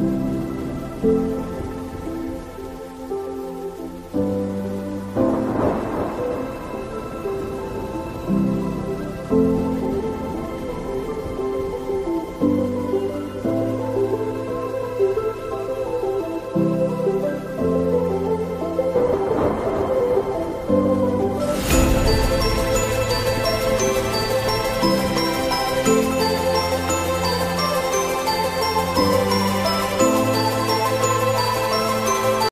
you.